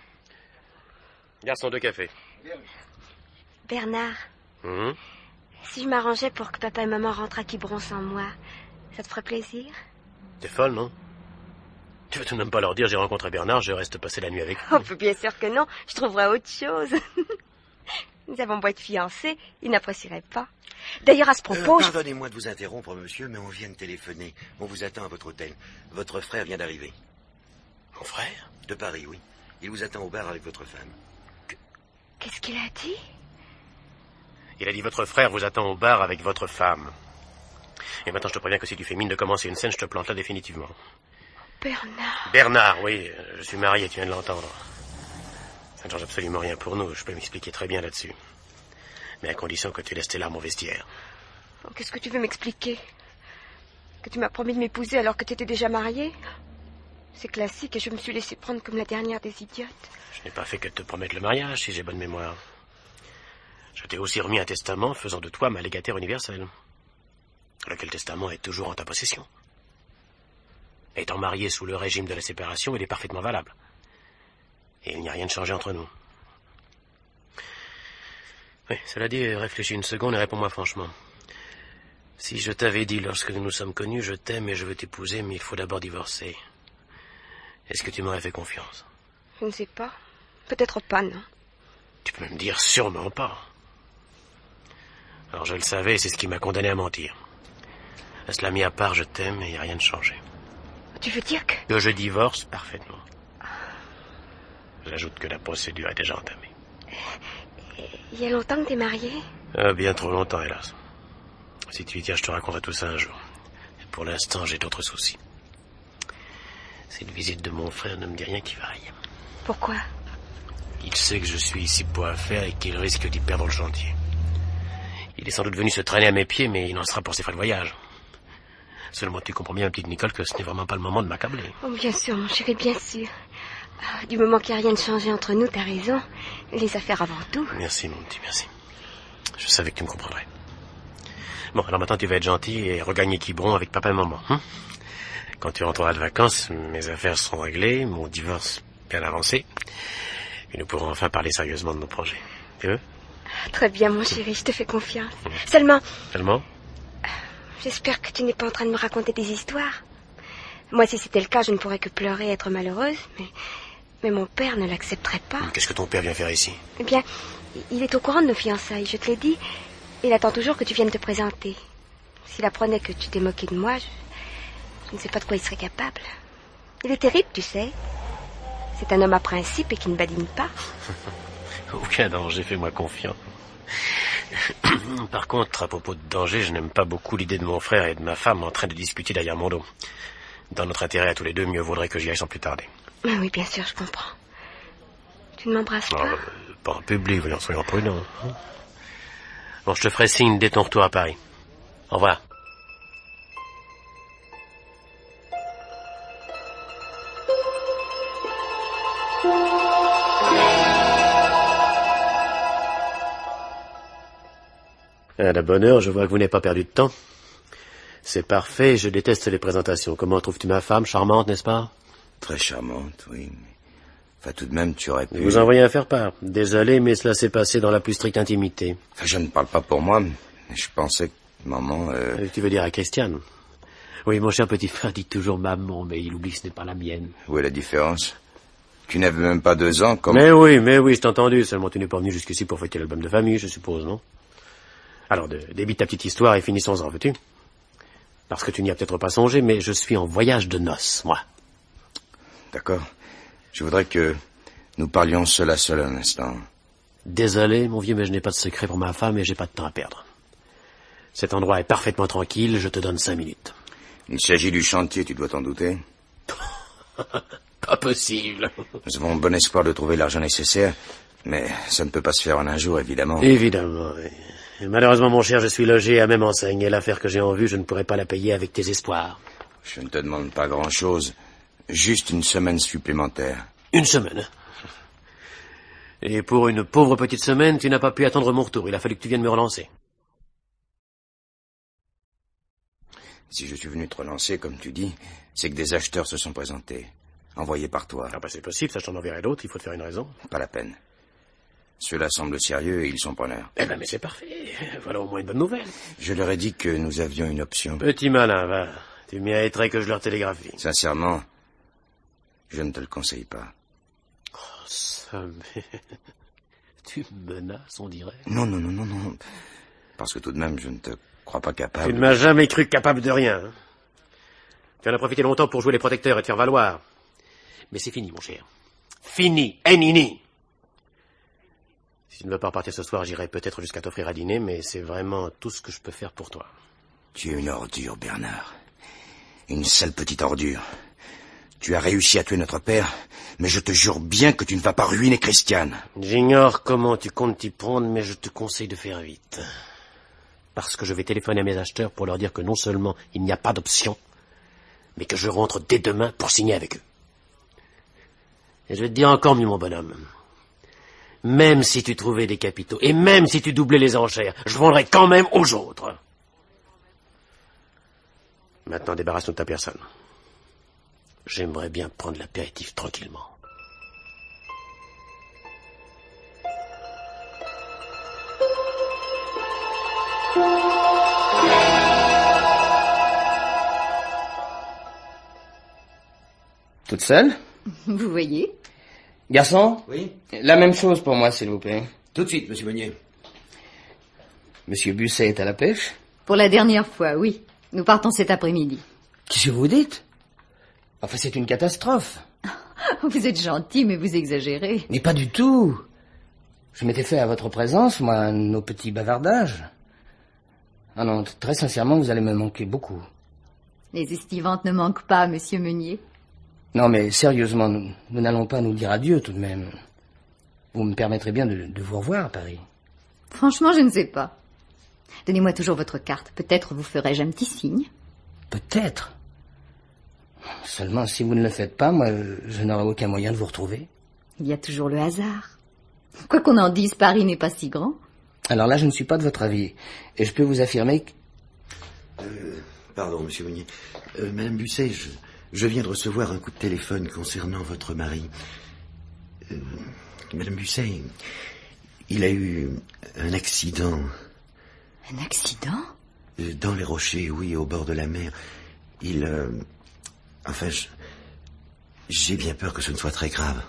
Speaker 5: Garçon, deux cafés.
Speaker 8: Bernard,
Speaker 5: Hum?
Speaker 8: Si je m'arrangeais pour que papa et maman rentrent à Quiberon sans moi, ça te ferait plaisir?
Speaker 5: T'es folle, non? Tu veux tout de même pas leur dire j'ai rencontré Bernard, je reste passer la nuit avec
Speaker 8: Oh, bah, bien sûr que non, je trouverais autre chose. [LAUGHS] Nous avons beau être fiancés, ils n'apprécieraient pas. D'ailleurs, à ce
Speaker 1: Euh,
Speaker 8: propos, je-
Speaker 1: Pardonnez-moi de vous interrompre, monsieur, mais on vient de téléphoner. On vous attend à votre hôtel. Votre frère vient d'arriver.
Speaker 5: Mon frère
Speaker 1: De Paris, oui. Il vous attend au bar avec votre femme.
Speaker 8: qu'est-ce qu'il a dit?
Speaker 5: Il a dit votre frère vous attend au bar avec votre femme. Et maintenant, je te préviens que si tu fais mine de commencer une scène, je te plante là définitivement.
Speaker 8: Bernard.
Speaker 5: Bernard, oui, je suis marié, tu viens de l'entendre. Ça ne change absolument rien pour nous, je peux m'expliquer très bien là-dessus. Mais à condition que tu laisses tes larmes au vestiaire.
Speaker 8: Oh, Qu'est-ce que tu veux m'expliquer? Que tu m'as promis de m'épouser alors que tu étais déjà mariée C'est classique et je me suis laissé prendre comme la dernière des idiotes.
Speaker 5: Je n'ai pas fait que te promettre le mariage, si j'ai bonne mémoire. Je t'ai aussi remis un testament faisant de toi ma légataire universelle. Lequel testament est toujours en ta possession. Étant marié sous le régime de la séparation, il est parfaitement valable. Et il n'y a rien de changé entre nous. Oui, cela dit, réfléchis une seconde et réponds-moi franchement. Si je t'avais dit lorsque nous nous sommes connus, je t'aime et je veux t'épouser, mais il faut d'abord divorcer, est-ce que tu m'aurais fait confiance?
Speaker 8: Je ne sais pas. Peut-être pas, non.
Speaker 5: Tu peux même dire sûrement pas. Alors je le savais, c'est ce qui m'a condamné à mentir. À cela mis à part, je t'aime et il n'y a rien de changé.
Speaker 8: Tu veux dire que...
Speaker 5: Que je divorce parfaitement. J'ajoute que la procédure est déjà entamée.
Speaker 8: Il y a longtemps que t'es marié?
Speaker 5: Ah, bien trop longtemps, hélas. Si tu y tiens, je te raconterai tout ça un jour. Pour l'instant, j'ai d'autres soucis. Cette visite de mon frère ne me dit rien qui vaille.
Speaker 8: Pourquoi?
Speaker 5: Il sait que je suis ici pour affaire et qu'il risque d'y perdre le chantier. Il est sans doute venu se traîner à mes pieds, mais il en sera pour ses frais de voyage. Seulement, tu comprends bien, petite Nicole, que ce n'est vraiment pas le moment de m'accabler.
Speaker 8: Oh, bien sûr, mon chéri, bien sûr. Ah, du moment qu'il n'y a rien de changé entre nous, t'as raison. Les affaires avant tout.
Speaker 5: Merci, mon petit, merci. Je savais que tu me comprendrais. Bon, alors maintenant, tu vas être gentil et regagner Quiberon avec papa et maman. hein? Quand tu rentreras de vacances, mes affaires seront réglées, mon divorce bien avancé, et nous pourrons enfin parler sérieusement de nos projets. Tu veux
Speaker 8: Très bien, mon chéri, je te fais confiance. Seulement,
Speaker 5: Seulement?
Speaker 8: j'espère que tu n'es pas en train de me raconter des histoires. Moi, si c'était le cas, je ne pourrais que pleurer et être malheureuse, mais, mais mon père ne l'accepterait pas.
Speaker 5: Qu'est-ce que ton père vient faire ici?
Speaker 8: Eh bien, il est au courant de nos fiançailles, je te l'ai dit. Il attend toujours que tu viennes te présenter. S'il apprenait que tu t'es moqué de moi, je, ne sais pas de quoi il serait capable. Il est terrible, tu sais. C'est un homme à principe et qui ne badine pas. [LAUGHS]
Speaker 5: Aucun danger, fais-moi confiance. [COUGHS] Par contre, à propos de danger, je n'aime pas beaucoup l'idée de mon frère et de ma femme en train de discuter derrière mon dos. Dans notre intérêt à tous les deux, mieux vaudrait que j'y aille sans plus tarder.
Speaker 8: Ah oui, bien sûr, je comprends. Tu ne m'embrasses pas
Speaker 5: euh, pas en public, voyons, soyons prudents. hein. Bon, je te ferai signe dès ton retour à Paris. Au revoir. À la bonne heure, je vois que vous n'avez pas perdu de temps. C'est parfait, je déteste les présentations. Comment trouves-tu ma femme Charmante, n'est-ce pas?
Speaker 3: Très charmante, oui. mais- Enfin, tout de même, tu aurais pu...
Speaker 5: Vous envoyez un faire-part. Désolé, mais cela s'est passé dans la plus stricte intimité.
Speaker 3: Enfin, je ne parle pas pour moi, mais je pensais que maman... euh,
Speaker 5: Euh, Tu veux dire à Christiane? Oui, mon cher petit frère dit toujours maman, mais il oublie que ce n'est pas la mienne.
Speaker 3: Où est la différence? Tu n'avais même pas deux ans, comme...
Speaker 5: Mais oui, mais oui, je t'ai entendu. Seulement, tu n'es pas venu jusqu'ici pour fêter l'album de famille, je suppose, non? Alors, de- débite ta petite histoire et finissons-en, veux-tu? Parce que tu n'y as peut-être pas songé, mais je suis en voyage de noces, moi.
Speaker 3: D'accord. Je voudrais que nous parlions seul à seul un instant.
Speaker 5: Désolé, mon vieux, mais je n'ai pas de secret pour ma femme et j'ai pas de temps à perdre. Cet endroit est parfaitement tranquille, je te donne cinq minutes.
Speaker 3: Il s'agit du chantier, tu dois t'en douter. [LAUGHS]
Speaker 5: Pas possible.
Speaker 3: Nous avons bon espoir de trouver l'argent nécessaire, mais ça ne peut pas se faire en un jour, évidemment.
Speaker 5: Évidemment, oui. Malheureusement, mon cher, je suis logé à même enseigne et l'affaire que j'ai en vue, je ne pourrai pas la payer avec tes espoirs.
Speaker 3: Je ne te demande pas grand-chose. Juste une semaine supplémentaire.
Speaker 5: Une semaine. Et pour une pauvre petite semaine, tu n'as pas pu attendre mon retour. Il a fallu que tu viennes me relancer.
Speaker 3: Si je suis venu te relancer, comme tu dis, c'est que des acheteurs se sont présentés. Envoyés par toi.
Speaker 5: Ah bah c'est possible, ça je t'en enverrai d'autres, il faut te faire une raison.
Speaker 3: Pas la peine. Ceux-là semblent sérieux et ils sont preneurs.
Speaker 5: Eh ben mais c'est parfait. Voilà au moins une bonne nouvelle.
Speaker 3: Je leur ai dit que nous avions une option.
Speaker 5: Petit malin, va. Tu mériterais que je leur télégraphie.
Speaker 3: Sincèrement, je ne te le conseille pas.
Speaker 5: Oh, ça, mais... [LAUGHS] Tu me menaces, on dirait.
Speaker 3: Non, non, non, non, non. Parce que tout de même, je ne te crois pas
Speaker 5: Tu
Speaker 3: capable.
Speaker 5: ne m'as jamais cru capable de rien. hein. Tu en as profité longtemps pour jouer les protecteurs et te faire valoir. Mais c'est fini, mon cher. Fini. Enini. Si tu ne veux pas repartir ce soir, j'irai peut-être jusqu'à t'offrir à dîner, mais c'est vraiment tout ce que je peux faire pour toi.
Speaker 3: Tu es une ordure, Bernard. Une sale petite ordure. Tu as réussi à tuer notre père, mais je te jure bien que tu ne vas pas ruiner Christiane.
Speaker 5: J'ignore comment tu comptes t'y prendre, mais je te conseille de faire vite. Parce que je vais téléphoner à mes acheteurs pour leur dire que non seulement il n'y a pas d'option, mais que je rentre dès demain pour signer avec eux. Et je vais te dire encore mieux, mon bonhomme. Même si tu trouvais des capitaux, et même si tu doublais les enchères, je vendrais quand même aux autres. Maintenant, débarrasse-nous de ta personne. J'aimerais bien prendre l'apéritif tranquillement.
Speaker 7: Toute seule?
Speaker 6: Vous voyez
Speaker 7: Garçon
Speaker 3: Oui
Speaker 7: La même chose pour moi, s'il vous plaît.
Speaker 3: Tout de suite, monsieur Bonnier.
Speaker 7: Monsieur Busset est à la pêche
Speaker 6: Pour la dernière fois, oui. Nous partons cet après-midi.
Speaker 7: Qu'est-ce que vous dites? Enfin, c'est une catastrophe. [LAUGHS]
Speaker 6: Vous êtes gentil, mais vous exagérez.
Speaker 7: Mais pas du tout. Je m'étais fait à votre présence, moi, nos petits bavardages. Ah non, très sincèrement, vous allez me manquer beaucoup.
Speaker 6: Les estivantes ne manquent pas, monsieur Meunier.
Speaker 7: Non, mais sérieusement, nous nous n'allons pas nous dire adieu tout de même. Vous me permettrez bien de, de vous revoir à Paris.
Speaker 6: Franchement, je ne sais pas. Donnez-moi toujours votre carte. Peut-être vous ferai-je un petit signe.
Speaker 7: Peut-être. Seulement, si vous ne le faites pas, moi, je n'aurai aucun moyen de vous retrouver.
Speaker 6: Il y a toujours le hasard. Quoi qu'on en dise, Paris n'est pas si grand.
Speaker 7: Alors là, je ne suis pas de votre avis. Et je peux vous affirmer que...
Speaker 9: Euh, pardon, monsieur Meunier. Euh, Madame Busset, je, je viens de recevoir un coup de téléphone concernant votre mari. Euh, Madame Busset, il a eu un accident.
Speaker 6: Un accident?
Speaker 9: Euh, Dans les rochers, oui, au bord de la mer. Il... euh, enfin, j'ai bien peur que ce ne soit très grave.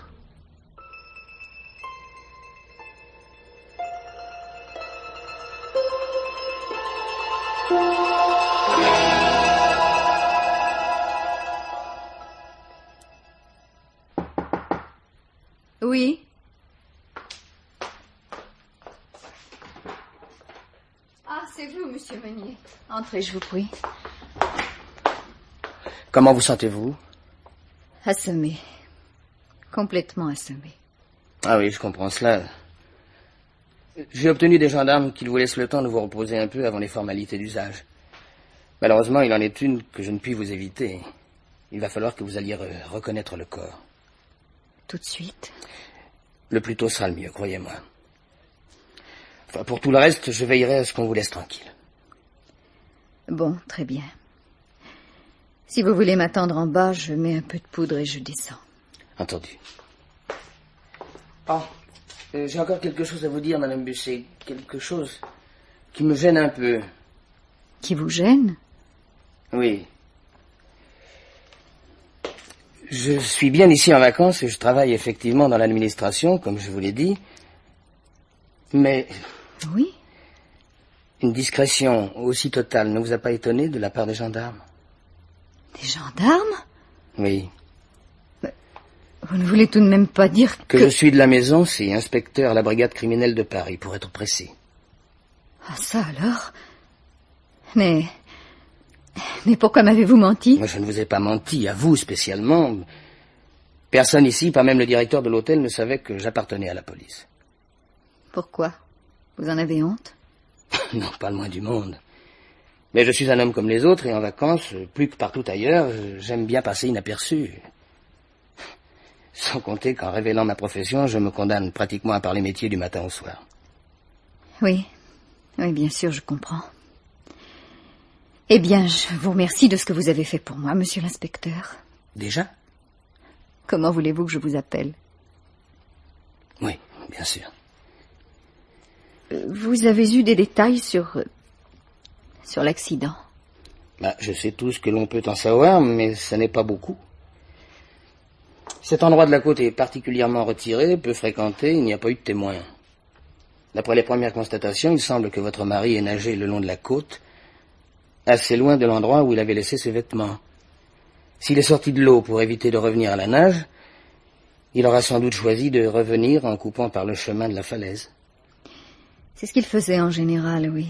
Speaker 6: Entrez, je vous prie.
Speaker 7: Comment vous sentez-vous?
Speaker 6: Assommé. Complètement assommé.
Speaker 7: Ah oui, je comprends cela. J'ai obtenu des gendarmes qu'ils vous laissent le temps de vous reposer un peu avant les formalités d'usage. Malheureusement, il en est une que je ne puis vous éviter. Il va falloir que vous alliez re- reconnaître le corps.
Speaker 6: Tout de suite.
Speaker 7: Le plus tôt sera le mieux, croyez-moi. Enfin, pour tout le reste, je veillerai à ce qu'on vous laisse tranquille.
Speaker 6: Bon, très bien. Si vous voulez m'attendre en bas, je mets un peu de poudre et je descends.
Speaker 7: Entendu. Ah, euh, j'ai encore quelque chose à vous dire, Madame Busset. Quelque chose qui me gêne un peu.
Speaker 6: Qui vous gêne?
Speaker 7: Oui. Je suis bien ici en vacances et je travaille effectivement dans l'administration, comme je vous l'ai dit. Mais
Speaker 6: Oui.
Speaker 7: Une discrétion aussi totale ne vous a pas étonné de la part des gendarmes?
Speaker 6: Des gendarmes?
Speaker 7: Oui.
Speaker 6: Vous ne voulez tout de même pas dire
Speaker 7: Que,
Speaker 6: que...
Speaker 7: je suis de la maison, c'est inspecteur à la brigade criminelle de Paris, pour être précis.
Speaker 6: Ah, ça alors? Mais... Mais pourquoi m'avez-vous menti?
Speaker 7: Moi, je ne vous ai pas menti, à vous spécialement. Personne ici, pas même le directeur de l'hôtel, ne savait que j'appartenais à la police.
Speaker 6: Pourquoi? Vous en avez honte? [COUGHS]
Speaker 7: Non, pas le moins du monde. Mais je suis un homme comme les autres et en vacances, plus que partout ailleurs, j'aime bien passer inaperçu. [LAUGHS] Sans compter qu'en révélant ma profession, je me condamne pratiquement à parler métier du matin au soir.
Speaker 6: Oui. Oui, bien sûr, je comprends. Eh bien, je vous remercie de ce que vous avez fait pour moi, monsieur l'inspecteur.
Speaker 7: Déjà?
Speaker 6: Comment voulez-vous que je vous appelle?
Speaker 7: Oui, bien sûr.
Speaker 6: Vous avez eu des détails sur... sur l'accident.
Speaker 7: Bah, je sais tout ce que l'on peut en savoir, mais ce n'est pas beaucoup. Cet endroit de la côte est particulièrement retiré, peu fréquenté, il n'y a pas eu de témoins. D'après les premières constatations, il semble que votre mari ait nagé le long de la côte, assez loin de l'endroit où il avait laissé ses vêtements. S'il est sorti de l'eau pour éviter de revenir à la nage, il aura sans doute choisi de revenir en coupant par le chemin de la falaise.
Speaker 6: C'est ce qu'il faisait en général, oui.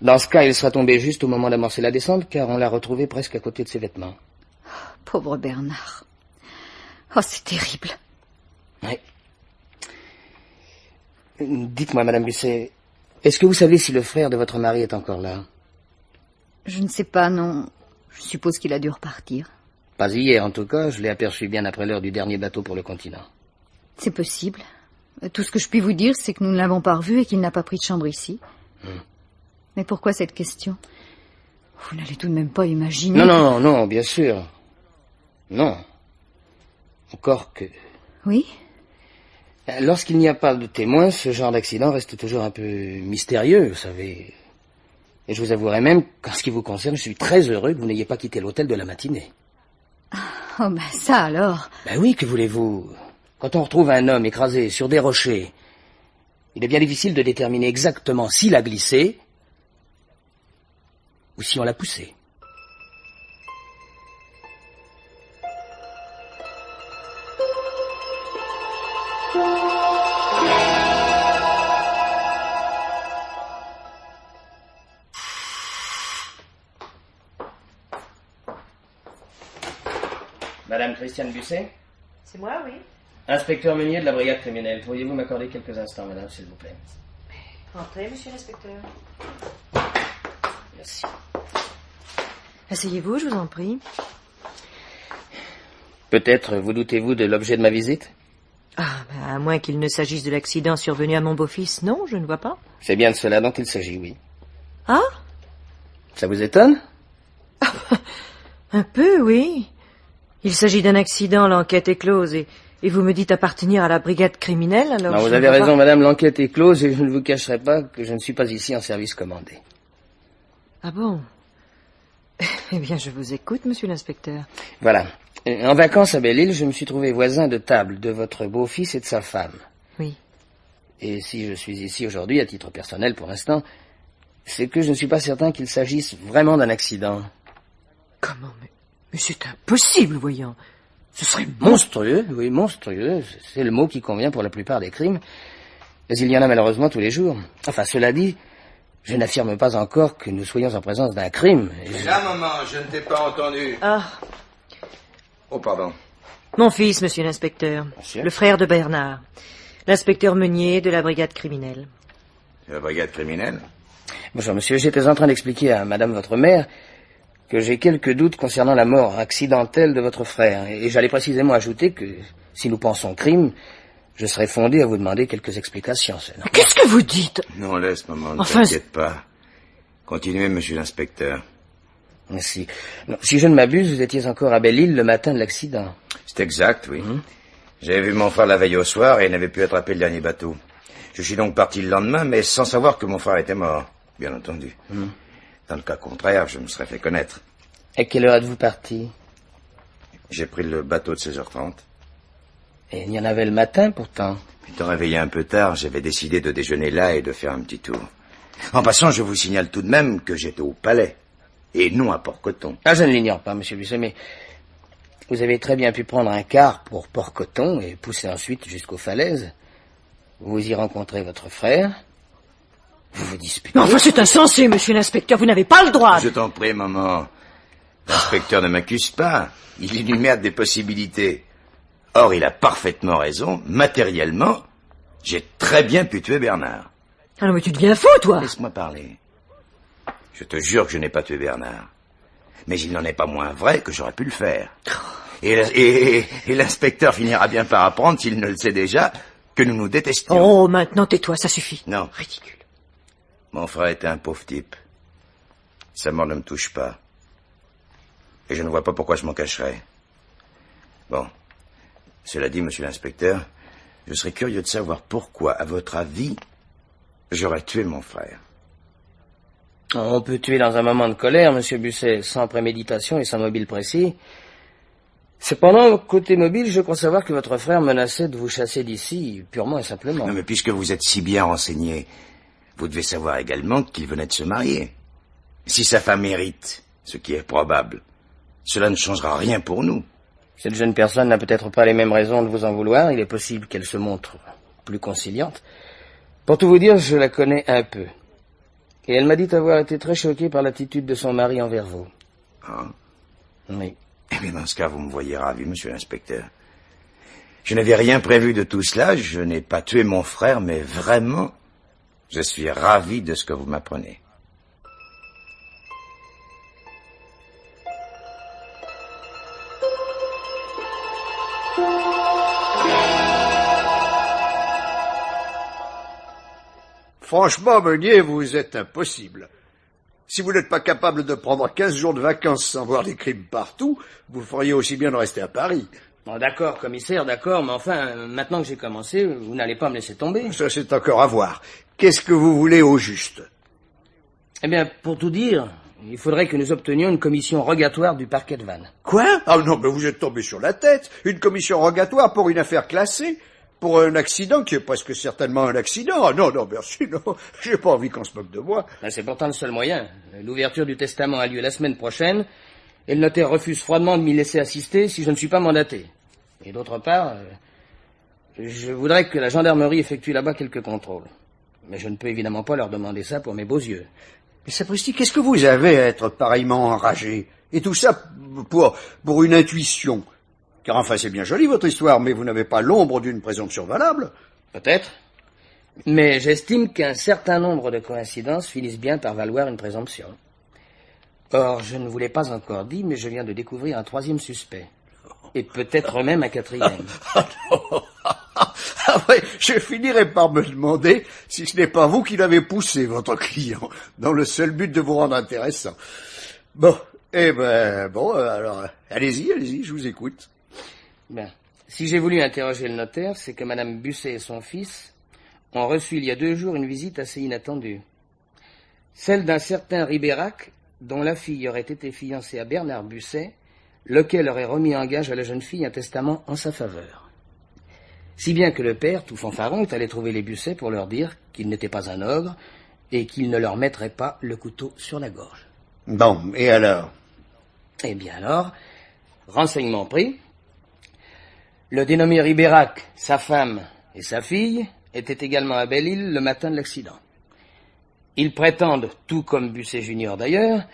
Speaker 7: Dans ce cas, il sera tombé juste au moment d'amorcer la descente, car on l'a retrouvé presque à côté de ses vêtements.
Speaker 6: Pauvre Bernard. Oh, c'est terrible.
Speaker 7: Oui. Dites-moi, Madame Busset, est-ce que vous savez si le frère de votre mari est encore là?
Speaker 6: Je ne sais pas, non. Je suppose qu'il a dû repartir.
Speaker 7: Pas hier, en tout cas. Je l'ai aperçu bien après l'heure du dernier bateau pour le continent.
Speaker 6: C'est possible. Tout ce que je puis vous dire, c'est que nous ne l'avons pas revu et qu'il n'a pas pris de chambre ici. Mais pourquoi cette question? Vous n'allez tout de même pas imaginer.
Speaker 7: Non,
Speaker 6: que-
Speaker 7: non, non, bien sûr. Non. Encore que...
Speaker 6: Oui?
Speaker 7: Lorsqu'il n'y a pas de témoins, ce genre d'accident reste toujours un peu mystérieux, vous savez. Et je vous avouerai même qu'en ce qui vous concerne, je suis très heureux que vous n'ayez pas quitté l'hôtel de la matinée.
Speaker 6: Oh, ben ça alors.
Speaker 7: Ben oui, que voulez-vous? Quand on retrouve un homme écrasé sur des rochers, il est bien difficile de déterminer exactement s'il a glissé ou si on l'a poussé. Madame Christiane Busset?
Speaker 2: C'est moi, oui.
Speaker 7: Inspecteur Meunier de la brigade criminelle. Pourriez-vous m'accorder quelques instants, madame, s'il vous plaît?
Speaker 2: Entrez, monsieur l'inspecteur.
Speaker 7: Merci.
Speaker 2: Asseyez-vous, je vous en prie.
Speaker 7: Peut-être vous doutez-vous de l'objet de ma visite?
Speaker 2: Ah, ben, à moins qu'il ne s'agisse de l'accident survenu à mon beau-fils, non, je ne vois pas.
Speaker 7: C'est bien de cela dont il s'agit, oui.
Speaker 2: Ah?
Speaker 7: Ça vous étonne?
Speaker 2: Un peu, oui. Il s'agit d'un accident, l'enquête est close, et, et vous me dites appartenir à la brigade criminelle, alors...
Speaker 7: Non, vous avez raison,
Speaker 2: pas-
Speaker 7: madame, l'enquête est close et je ne vous cacherai pas que je ne suis pas ici en service commandé.
Speaker 2: Ah bon? [LAUGHS] Eh bien, je vous écoute, monsieur l'inspecteur.
Speaker 7: Voilà. Euh, En vacances à Belle-Île, je me suis trouvé voisin de table de votre beau-fils et de sa femme.
Speaker 2: Oui.
Speaker 7: Et si je suis ici aujourd'hui, à titre personnel pour l'instant, c'est que je ne suis pas certain qu'il s'agisse vraiment d'un accident.
Speaker 2: Comment Mais, mais c'est impossible, voyons. Ce serait
Speaker 7: Monstrueux, oui, monstrueux, c'est le mot qui convient pour la plupart des crimes. Mais il y en a malheureusement tous les jours. Enfin, cela dit, je n'affirme pas encore que nous soyons en présence d'un crime. Et je-
Speaker 3: Là, maman, je ne t'ai pas entendu.
Speaker 2: Ah,
Speaker 3: Oh, pardon.
Speaker 2: mon fils, monsieur l'inspecteur.
Speaker 7: Monsieur
Speaker 2: Le frère de Bernard. L'inspecteur Meunier de la brigade criminelle.
Speaker 3: La brigade criminelle?
Speaker 7: Bonjour, monsieur. J'étais en train d'expliquer à madame votre mère que j'ai quelques doutes concernant la mort accidentelle de votre frère. Et j'allais précisément ajouter que, si nous pensons crime, je serais fondé à vous demander quelques explications.
Speaker 2: Qu'est-ce que vous dites?
Speaker 3: Non, laisse, maman, ne
Speaker 2: Enfin,
Speaker 3: t'inquiète pas. Continuez, monsieur l'inspecteur.
Speaker 7: Merci. Non, si je ne m'abuse, vous étiez encore à Belle-Île le matin de l'accident.
Speaker 3: C'est exact, oui. J'avais vu mon frère la veille au soir et il n'avait pu attraper le dernier bateau. Je suis donc parti le lendemain, mais sans savoir que mon frère était mort, bien entendu. Dans le cas contraire, je me serais fait connaître.
Speaker 7: À quelle heure êtes-vous parti?
Speaker 3: J'ai pris le bateau de 16h30.
Speaker 7: Et il y en avait le matin, pourtant.
Speaker 3: Étant réveillé un peu tard, j'avais décidé de déjeuner là et de faire un petit tour. En passant, je vous signale tout de même que j'étais au palais, et non à Port-Coton.
Speaker 7: Ah, je ne l'ignore pas, monsieur Busset, mais vous avez très bien pu prendre un car pour Port-Coton et pousser ensuite jusqu'aux falaises. Vous y rencontrez votre frère. Vous vous disputez.
Speaker 2: Mais enfin, c'est insensé, monsieur l'inspecteur. Vous n'avez pas le droit.
Speaker 3: Je t'en prie, maman. L'inspecteur ne m'accuse pas. Il énumère des possibilités. Or, il a parfaitement raison. Matériellement, j'ai très bien pu tuer Bernard.
Speaker 2: Ah non, mais tu deviens fou, toi.
Speaker 3: Laisse-moi parler. Je te jure que je n'ai pas tué Bernard. Mais il n'en est pas moins vrai que j'aurais pu le faire. Et, la- et- et l'inspecteur finira bien par apprendre, s'il ne le sait déjà, que nous nous détestions.
Speaker 2: Oh, maintenant tais-toi, ça suffit.
Speaker 3: Non.
Speaker 2: Ridicule.
Speaker 3: Mon frère était un pauvre type. Sa mort ne me touche pas. Et je ne vois pas pourquoi je m'en cacherais. Bon. Cela dit, monsieur l'inspecteur, je serais curieux de savoir pourquoi, à votre avis, j'aurais tué mon frère.
Speaker 7: On peut tuer dans un moment de colère, monsieur Busset, sans préméditation et sans mobile précis. Cependant, côté mobile, je crois savoir que votre frère menaçait de vous chasser d'ici, purement et simplement.
Speaker 3: Non, mais puisque vous êtes si bien renseigné, vous devez savoir également qu'il venait de se marier. Si sa femme hérite, ce qui est probable, cela ne changera rien pour nous.
Speaker 7: Cette jeune personne n'a peut-être pas les mêmes raisons de vous en vouloir. Il est possible qu'elle se montre plus conciliante. Pour tout vous dire, je la connais un peu. Et elle m'a dit avoir été très choquée par l'attitude de son mari envers vous.
Speaker 3: Hein
Speaker 7: Oui.
Speaker 3: Eh bien, dans ce cas, vous me voyez ravi, monsieur l'inspecteur. Je n'avais rien prévu de tout cela, je n'ai pas tué mon frère, mais vraiment, je suis ravi de ce que vous m'apprenez.
Speaker 10: Franchement, Meunier, vous êtes impossible. Si vous n'êtes pas capable de prendre 15 jours de vacances sans voir des crimes partout, vous feriez aussi bien de rester à Paris.
Speaker 7: Bon, d'accord, commissaire, d'accord, mais enfin, maintenant que j'ai commencé, vous n'allez pas me laisser tomber.
Speaker 10: Ça, c'est encore à voir. Qu'est-ce que vous voulez au juste?
Speaker 7: Eh bien, pour tout dire, il faudrait que nous obtenions une commission rogatoire du parquet de Vannes.
Speaker 10: Quoi? Ah non, mais vous êtes tombé sur la tête. Une commission rogatoire pour une affaire classée Pour un accident qui est presque certainement un accident Ah non, non, merci, non. [LAUGHS] J'ai pas envie qu'on se moque de moi.
Speaker 7: Ben, c'est pourtant le seul moyen. L'ouverture du testament a lieu la semaine prochaine, et le notaire refuse froidement de m'y laisser assister si je ne suis pas mandaté. Et d'autre part, euh, Je voudrais que la gendarmerie effectue là-bas quelques contrôles. Mais je ne peux évidemment pas leur demander ça pour mes beaux yeux.
Speaker 10: Mais sapristi, qu'est-ce que vous avez à être pareillement enragé? Et tout ça pour, pour une intuition. Car enfin, c'est bien joli votre histoire, mais vous n'avez pas l'ombre d'une présomption valable.
Speaker 7: Peut-être. Mais j'estime qu'un certain nombre de coïncidences finissent bien par valoir une présomption. Or, je ne vous l'ai pas encore dit, mais je viens de découvrir un troisième suspect. Et peut-être même un quatrième.
Speaker 10: Ah ouais, je finirai par me demander si ce n'est pas vous qui l'avez poussé, votre client, dans le seul but de vous rendre intéressant. Bon, eh ben, bon, alors, allez-y, allez-y, je vous écoute.
Speaker 7: Ben, si j'ai voulu interroger le notaire, c'est que Madame Busset et son fils ont reçu il y a deux jours une visite assez inattendue. Celle d'un certain Ribérac, dont la fille aurait été fiancée à Bernard Busset, lequel aurait remis en gage à la jeune fille un testament en sa faveur. Si bien que le père, tout fanfaron, est allé trouver les Busset pour leur dire qu'il n'était pas un ogre et qu'il ne leur mettrait pas le couteau sur la gorge.
Speaker 10: Bon, et alors?
Speaker 7: Eh bien alors, renseignement pris, le dénommé Ribérac, sa femme et sa fille étaient également à Belle-Île le matin de l'accident. Ils prétendent, tout comme Busset Junior d'ailleurs,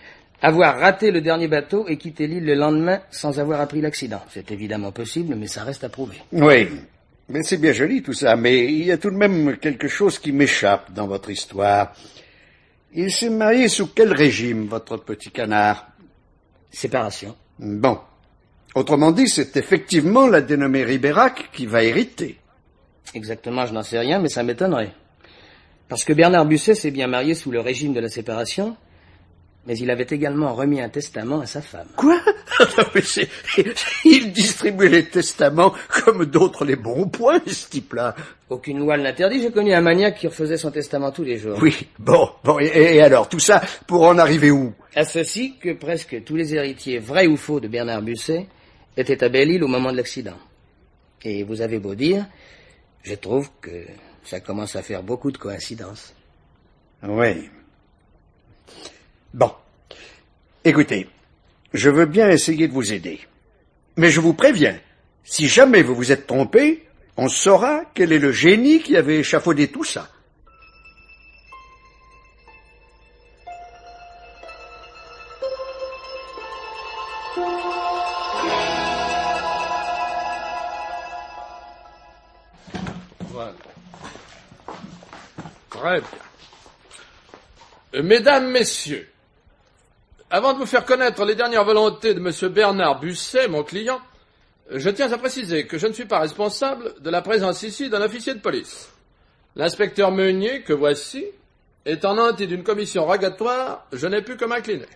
Speaker 7: avoir raté le dernier bateau et quitté l'île le lendemain sans avoir appris l'accident. C'est évidemment possible, mais ça reste à prouver.
Speaker 10: Oui, mais c'est bien joli tout ça, mais il y a tout de même quelque chose qui m'échappe dans votre histoire. Il s'est marié sous quel régime, votre petit canard?
Speaker 7: Séparation.
Speaker 10: Bon. Autrement dit, c'est effectivement la dénommée Ribérac qui va hériter.
Speaker 7: Exactement, je n'en sais rien, mais ça m'étonnerait. Parce que Bernard Busset s'est bien marié sous le régime de la séparation, mais il avait également remis un testament à sa femme.
Speaker 10: Quoi? [LAUGHS] Il distribuait les testaments comme d'autres les bons points, ce type-là.
Speaker 7: Aucune loi ne l'interdit, j'ai connu un maniaque qui refaisait son testament tous les jours.
Speaker 10: Oui, bon, bon, et, et alors, tout ça pour en arriver où?
Speaker 7: À ceci que presque tous les héritiers, vrais ou faux, de Bernard Busset étaient à Belle-Île au moment de l'accident. Et vous avez beau dire, je trouve que ça commence à faire beaucoup de coïncidences.
Speaker 10: Oui. Bon. Écoutez, je veux bien essayer de vous aider. Mais je vous préviens, si jamais vous vous êtes trompé, on saura quel est le génie qui avait échafaudé tout ça.
Speaker 11: Voilà. Très bien. Euh, Mesdames, Messieurs, avant de vous faire connaître les dernières volontés de M. Bernard Busset, mon client, je tiens à préciser que je ne suis pas responsable de la présence ici d'un officier de police. L'inspecteur Meunier, que voici, étant nanti d'une commission rogatoire, je n'ai pu que m'incliner.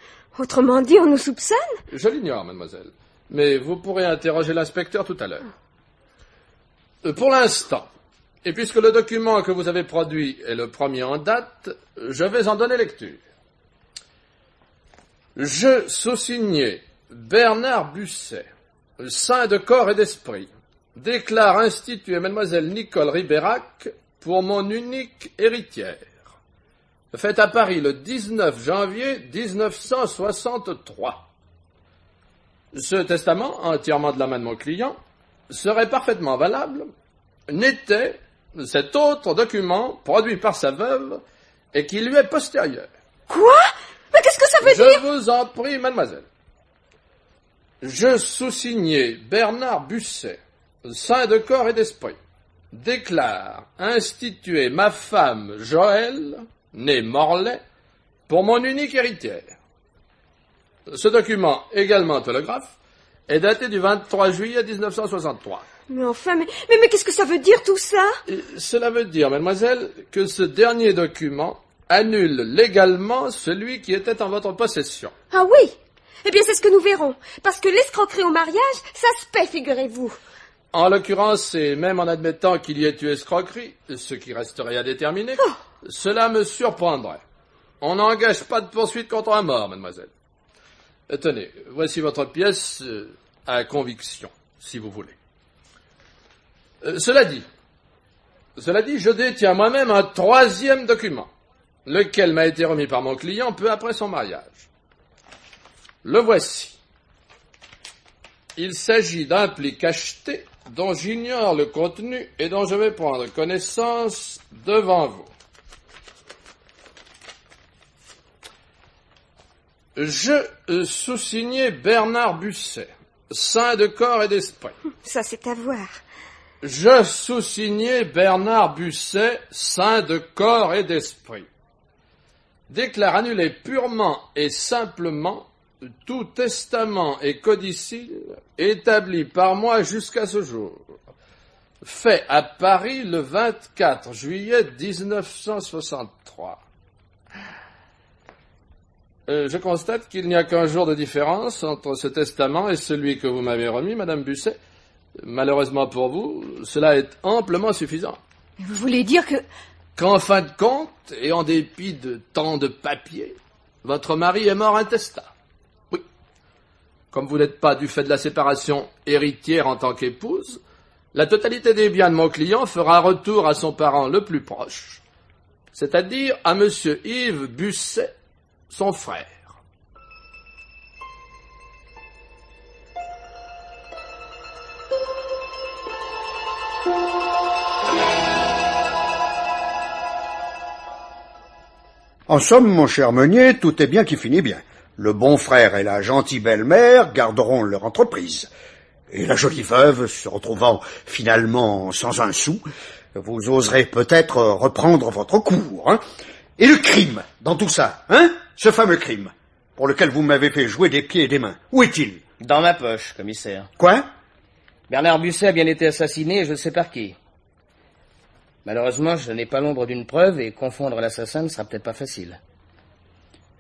Speaker 8: Autrement dit, on nous soupçonne?
Speaker 11: Je l'ignore, mademoiselle. Mais vous pourrez interroger l'inspecteur tout à l'heure. Euh, Pour l'instant, et puisque le document que vous avez produit est le premier en date, je vais en donner lecture. Je sous-signé Bernard Busset, saint de corps et d'esprit, déclare instituer mademoiselle Nicole Ribérac pour mon unique héritière. Faite à Paris le 19 janvier 1963. Ce testament, entièrement de la main de mon client, serait parfaitement valable, n'était cet autre document produit par sa veuve et qui lui est postérieur.
Speaker 8: Quoi? Ça veut
Speaker 11: Je vous en prie, mademoiselle. Je sous-signé Bernard Busset, saint de corps et d'esprit, déclare instituer ma femme Joël, née Morlaix, pour mon unique héritière. Ce document, également holographe, est daté du 23 juillet 1963.
Speaker 8: Mais enfin, mais, mais, mais qu'est-ce que ça veut dire tout ça?
Speaker 11: Et Cela veut dire, mademoiselle, que ce dernier document annule légalement celui qui était en votre possession.
Speaker 8: Ah oui Eh bien, c'est ce que nous verrons. Parce que l'escroquerie au mariage, ça se paie, figurez-vous.
Speaker 11: En l'occurrence, et même en admettant qu'il y ait eu escroquerie, ce qui resterait à déterminer, cela me surprendrait. On n'engage pas de poursuite contre un mort, mademoiselle. Tenez, voici votre pièce euh, à conviction, si vous voulez. Euh, cela dit, cela dit, je détiens moi-même un troisième document, lequel m'a été remis par mon client peu après son mariage. Le voici. Il s'agit d'un pli cacheté dont j'ignore le contenu et dont je vais prendre connaissance devant vous. Je euh, sous-signé Bernard Busset, saint de corps et d'esprit.
Speaker 8: Ça, c'est à voir.
Speaker 11: Je sous-signé Bernard Busset, saint de corps et d'esprit. Déclare annuler purement et simplement tout testament et codicile établi par moi jusqu'à ce jour. Fait à Paris le 24 juillet 1963. Euh, je constate qu'il n'y a qu'un jour de différence entre ce testament et celui que vous m'avez remis, Madame Busset. Malheureusement pour vous, cela est amplement suffisant.
Speaker 6: Vous voulez dire que...
Speaker 11: Qu'en fin de compte, et en dépit de tant de papiers, votre mari est mort intestat. Oui. Comme vous n'êtes pas, du fait de la séparation, héritière en tant qu'épouse, la totalité des biens de mon client fera retour à son parent le plus proche, c'est-à-dire à monsieur Yves Busset, son frère.
Speaker 10: En somme, mon cher Meunier, tout est bien qui finit bien. Le bon frère et la gentille belle-mère garderont leur entreprise. Et la jolie veuve, se retrouvant finalement sans un sou, vous oserez peut-être reprendre votre cours. Hein et le crime dans tout ça, hein Ce fameux crime, pour lequel vous m'avez fait jouer des pieds et des mains. Où est-il?
Speaker 7: Dans ma poche, commissaire.
Speaker 10: Quoi?
Speaker 7: Bernard Busset a bien été assassiné et je ne sais par qui. Malheureusement, je n'ai pas l'ombre d'une preuve et confondre l'assassin ne sera peut-être pas facile.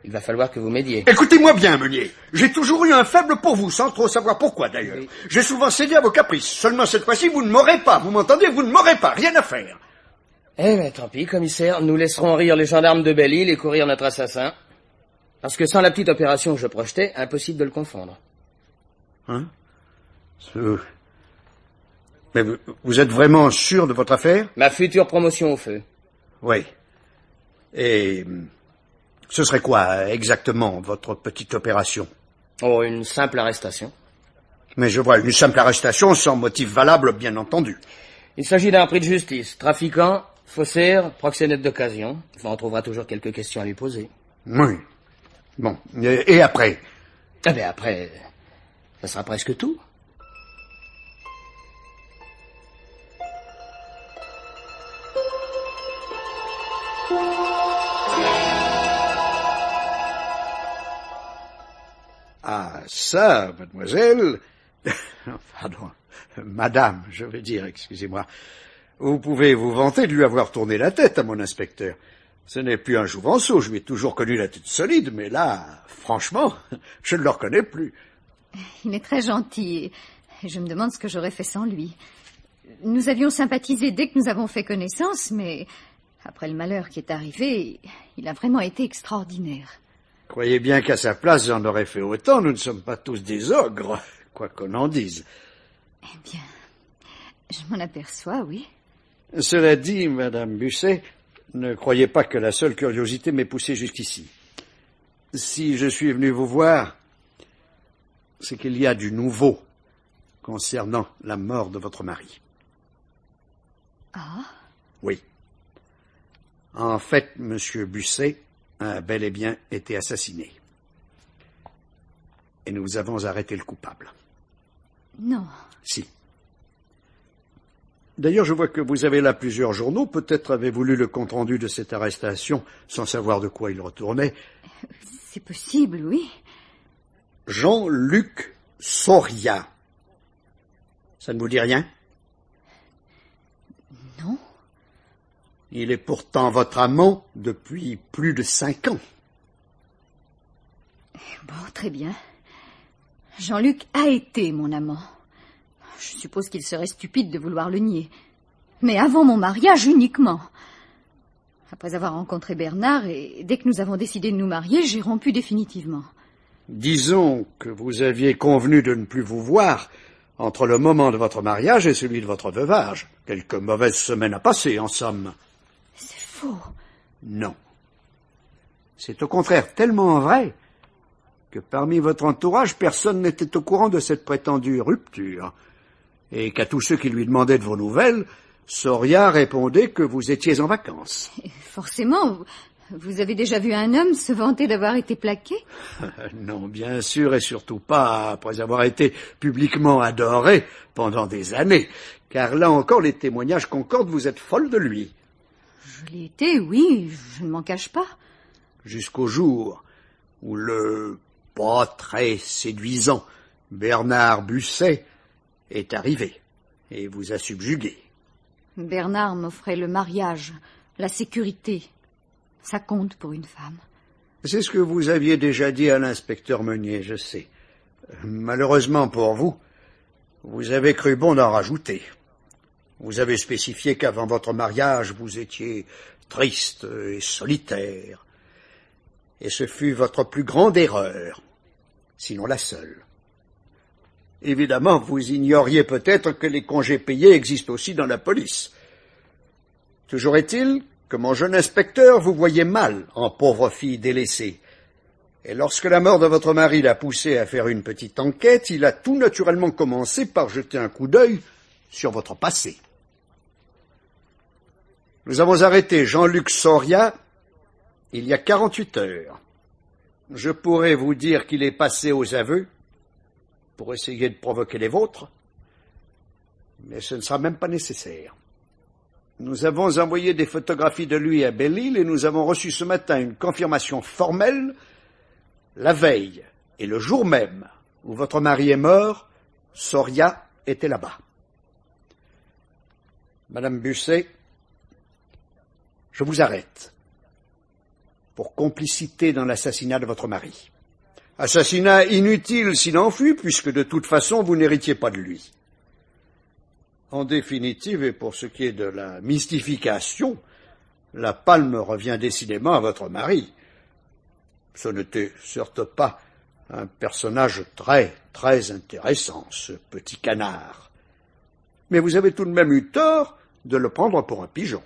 Speaker 7: Il va falloir que vous m'aidiez.
Speaker 10: Écoutez-moi bien, Meunier. J'ai toujours eu un faible pour vous, sans trop savoir pourquoi d'ailleurs. J'ai souvent cédé à vos caprices. Seulement cette fois-ci, vous ne m'aurez pas. Vous m'entendez? Vous ne m'aurez pas. Rien à faire.
Speaker 7: Eh ben, tant pis, commissaire. Nous laisserons rire les gendarmes de Belle-Île et courir notre assassin. Parce que sans la petite opération que je projetais, impossible de le confondre.
Speaker 10: Hein? Ce... Mais vous, vous êtes vraiment sûr de votre affaire?
Speaker 7: Ma future promotion au feu.
Speaker 10: Oui. Et ce serait quoi exactement votre petite opération?
Speaker 7: Oh, une simple arrestation.
Speaker 10: Mais je vois une simple arrestation sans motif valable, bien entendu.
Speaker 7: Il s'agit d'un prix de justice. Trafiquant, faussaire, proxénète d'occasion. Enfin, on trouvera toujours quelques questions à lui poser.
Speaker 10: Oui. Bon. Et, et après?
Speaker 7: Eh bien, après, ça sera presque tout.
Speaker 10: Ça, mademoiselle. [LAUGHS] Pardon. Madame, je vais dire, excusez-moi. Vous pouvez vous vanter de lui avoir tourné la tête à mon inspecteur. Ce n'est plus un jouvenceau, je lui ai toujours connu la tête solide, mais là, franchement, [LAUGHS] je ne le reconnais plus.
Speaker 6: Il est très gentil, je me demande ce que j'aurais fait sans lui. Nous avions sympathisé dès que nous avons fait connaissance, mais après le malheur qui est arrivé, il a vraiment été extraordinaire.
Speaker 10: Croyez bien qu'à sa place, j'en aurais fait autant. Nous ne sommes pas tous des ogres, quoi qu'on en dise.
Speaker 6: Eh bien, je m'en aperçois, oui.
Speaker 10: Cela dit, Madame Busset, ne croyez pas que la seule curiosité m'ait poussé jusqu'ici. Si je suis venu vous voir, c'est qu'il y a du nouveau concernant la mort de votre mari.
Speaker 6: Ah?
Speaker 10: Oui. En fait, Monsieur Busset a bel et bien été assassiné. Et nous avons arrêté le coupable.
Speaker 6: Non.
Speaker 10: Si. D'ailleurs, je vois que vous avez là plusieurs journaux. Peut-être avez-vous lu le compte-rendu de cette arrestation sans savoir de quoi il retournait.
Speaker 6: C'est possible, oui.
Speaker 10: Jean-Luc Soria. Ça ne vous dit rien
Speaker 6: Non.
Speaker 10: Il est pourtant votre amant depuis plus de cinq ans.
Speaker 6: Bon, très bien. Jean-Luc a été mon amant. Je suppose qu'il serait stupide de vouloir le nier. Mais avant mon mariage uniquement. Après avoir rencontré Bernard et dès que nous avons décidé de nous marier, j'ai rompu définitivement.
Speaker 10: Disons que vous aviez convenu de ne plus vous voir entre le moment de votre mariage et celui de votre veuvage. Quelques mauvaises semaines à passer, en somme.
Speaker 6: Faux.
Speaker 10: Non. C'est au contraire tellement vrai que parmi votre entourage, personne n'était au courant de cette prétendue rupture. et qu'à tous ceux qui lui demandaient de vos nouvelles, Soria répondait que vous étiez en vacances. [LAUGHS]
Speaker 6: Forcément, vous avez déjà vu un homme se vanter d'avoir été plaqué? [LAUGHS]
Speaker 10: Non, bien sûr, et surtout pas après avoir été publiquement adoré pendant des années, car là encore les témoignages concordent, vous êtes folle de lui.
Speaker 6: Je l'ai été, oui, je ne m'en cache pas.
Speaker 10: Jusqu'au jour où le pas très séduisant Bernard Busset est arrivé et vous a subjugué.
Speaker 6: Bernard m'offrait le mariage, la sécurité. Ça compte pour une femme.
Speaker 10: C'est ce que vous aviez déjà dit à l'inspecteur Meunier, je sais. Malheureusement pour vous, vous avez cru bon d'en rajouter. Vous avez spécifié qu'avant votre mariage, vous étiez triste et solitaire. Et ce fut votre plus grande erreur, sinon la seule. Évidemment, vous ignoriez peut-être que les congés payés existent aussi dans la police. Toujours est-il que mon jeune inspecteur vous voyait mal en pauvre fille délaissée. Et lorsque la mort de votre mari l'a poussé à faire une petite enquête, il a tout naturellement commencé par jeter un coup d'œil sur votre passé. Nous avons arrêté Jean-Luc Soria il y a quarante-huit heures. Je pourrais vous dire qu'il est passé aux aveux pour essayer de provoquer les vôtres, mais ce ne sera même pas nécessaire. Nous avons envoyé des photographies de lui à Belle-Île et nous avons reçu ce matin une confirmation formelle. La veille et le jour même où votre mari est mort, Soria était là-bas. Madame Busset, je vous arrête pour complicité dans l'assassinat de votre mari. Assassinat inutile s'il en fut, puisque de toute façon vous n'héritiez pas de lui. En définitive, et pour ce qui est de la mystification, la palme revient décidément à votre mari. Ce n'était certes pas un personnage très, très intéressant, ce petit canard. Mais vous avez tout de même eu tort de le prendre pour un pigeon.